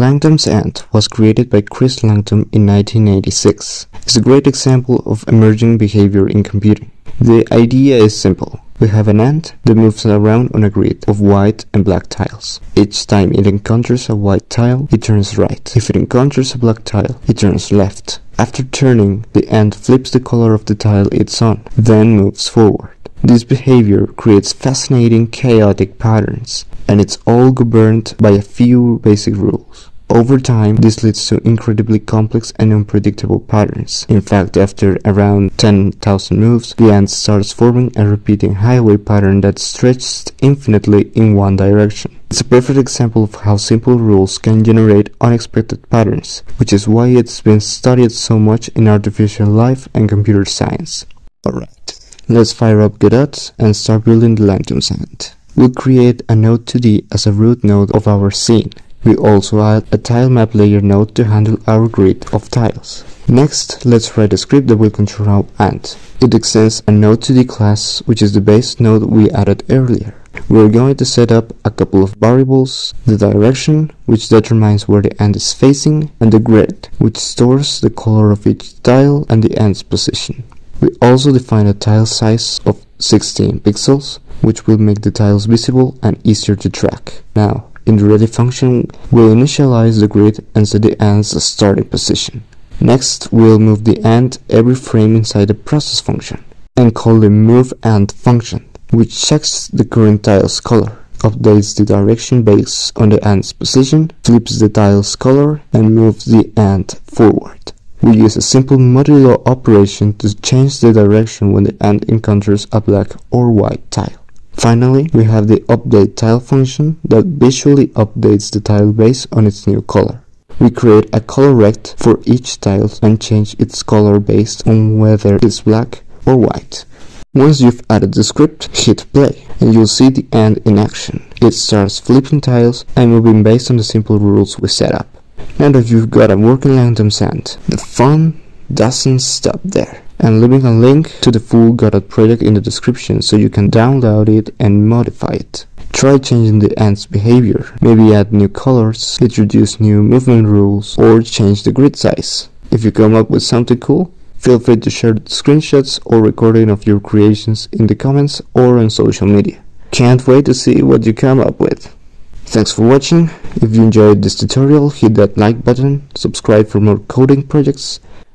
Langton's ant was created by Chris Langton in 1986. It's a great example of emerging behavior in computing. The idea is simple. We have an ant that moves around on a grid of white and black tiles. Each time it encounters a white tile, it turns right. If it encounters a black tile, it turns left. After turning, the ant flips the color of the tile it's on, then moves forward. This behavior creates fascinating chaotic patterns, and it's all governed by a few basic rules. Over time, this leads to incredibly complex and unpredictable patterns. In fact, after around 10,000 moves, the ant starts forming a repeating highway pattern that stretches infinitely in one direction. It's a perfect example of how simple rules can generate unexpected patterns, which is why it's been studied so much in artificial life and computer science. Alright, let's fire up Godot and start building the Langton's ant. We'll create a node 2D as a root node of our scene. We also add a tile map layer node to handle our grid of tiles. Next, let's write a script that will control our ant. It extends a node2d class, which is the base node we added earlier. We're going to set up a couple of variables, the direction, which determines where the ant is facing, and the grid, which stores the color of each tile and the ant's position. We also define a tile size of 16 pixels, which will make the tiles visible and easier to track. Now, the ready function, we'll initialize the grid and set the ant's starting position. Next, we'll move the ant every frame inside the process function and call the moveAnt function, which checks the current tile's color, updates the direction based on the ant's position, flips the tile's color, and moves the ant forward. We use a simple modulo operation to change the direction when the ant encounters a black or white tile. Finally, we have the update tile function that visually updates the tile based on its new color. We create a color rect for each tile and change its color based on whether it's black or white. Once you've added the script, hit play and you'll see the end in action. It starts flipping tiles and moving based on the simple rules we set up. Now that you've got a working Langton's ant, the fun doesn't stop there and leaving a link to the full Godot project in the description so you can download it and modify it. Try changing the ant's behavior, maybe add new colors, introduce new movement rules, or change the grid size. If you come up with something cool, feel free to share screenshots or recording of your creations in the comments or on social media. Can't wait to see what you come up with. Thanks for watching. If you enjoyed this tutorial, hit that like button, subscribe for more coding projects,